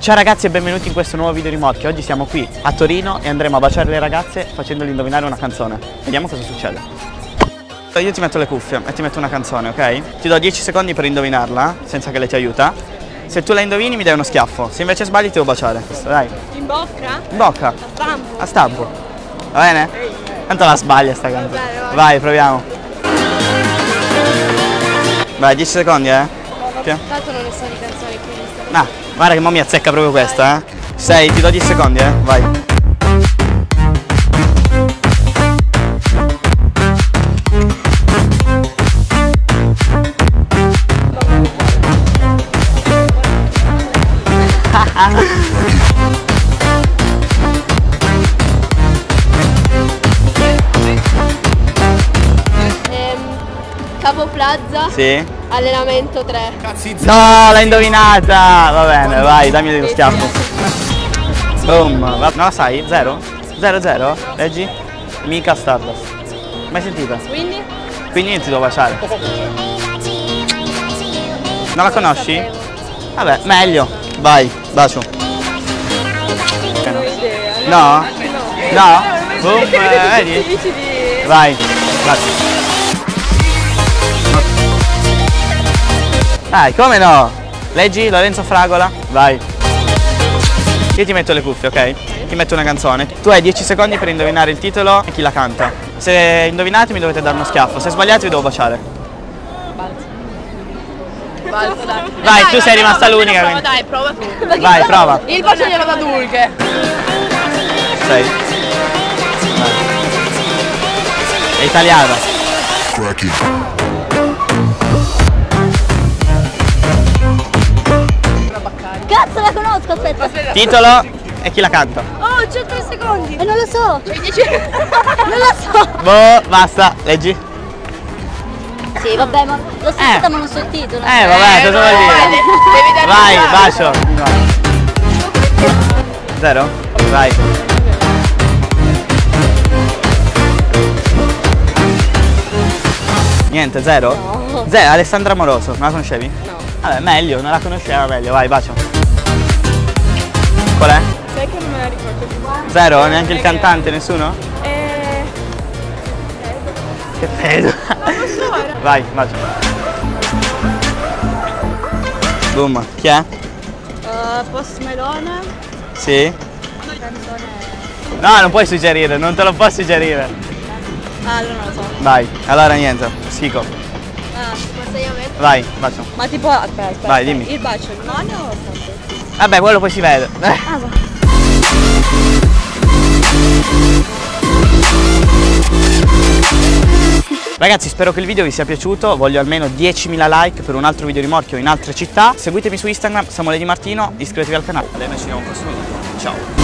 Ciao ragazzi e benvenuti in questo nuovo video rimorchio. Oggi siamo qui a Torino e andremo a baciare le ragazze facendole indovinare una canzone. Vediamo cosa succede. Io ti metto le cuffie e ti metto una canzone, ok? Ti do 10 secondi per indovinarla, senza che lei ti aiuta. Se tu la indovini mi dai uno schiaffo, se invece sbagli ti devo baciare. Dai. In bocca? In bocca. A stampo? A stampo. Va bene? Tanto la sbaglia sta canzone. bene, vai. Vai, proviamo. Vai, 10 secondi, eh? Pia- Tanto non ne so di canzoni quindi Ah, guarda che mo mi azzecca proprio questa, eh. 6, ti do 10 secondi, eh. Vai. Capo Plaza, Sì. allenamento 3. No, l'hai indovinata! Va bene, vai, dammi dello schiaffo. Boom. Non la sai? Zero? Zero, zero? Leggi? Mica Stardust. Mai sentita? Quindi? Quindi io ti devo baciare. Non la conosci? Vabbè, meglio. Vai, bacio. No? No? Boom, eh, vedi? Vai, bacio. Dai, come no? Leggi Lorenzo Fragola? Vai. Io ti metto le cuffie, ok? Ti metto una canzone. Tu hai 10 secondi per indovinare il titolo e chi la canta. Se indovinate mi dovete dare uno schiaffo, se sbagliate vi devo baciare. Balzo, dai. Vai, tu sei rimasta l'unica. Prova, dai, prova tu. Vai, prova. Il bacio glielo da Dulche. Sei. Vai. È italiana. Conosco, aspetta. Titolo e chi la canta. Oh, c'ho tre secondi. E non lo so. Non lo so. Boh, basta, leggi. Sì, vabbè, ma l'ho sentita ma non so il titolo. Eh, vabbè, cosa vuoi dire? Vai, un bacio. Zero? Vai. Niente, zero? No. Zero, Alessandra Moroso, non la conoscevi? No. Vabbè, meglio, non la conosceva meglio, vai, bacio. Qual è? Sai che non me la ricordo più. Zero? Neanche il cantante, nessuno? Eh... Che peso. Vai, bacio. Boom, chi è? Uh, Post Melone. Sì? No, non puoi suggerire, non te lo posso suggerire. Ah, allora non lo so. Vai, allora niente, sfico. Ah, posso io mettere? Vai, bacio. Ma tipo, aspetta, aspetta. Vai, dimmi. Il bacio rimane o sta? Vabbè, quello poi si vede. Ah, va. Ragazzi, spero che il video vi sia piaciuto. Voglio almeno 10.000 like per un altro video rimorchio in altre città. Seguitemi su Instagram, Samuele Di Martino, iscrivetevi al canale. Noi ci vediamo al prossimo video. Ciao.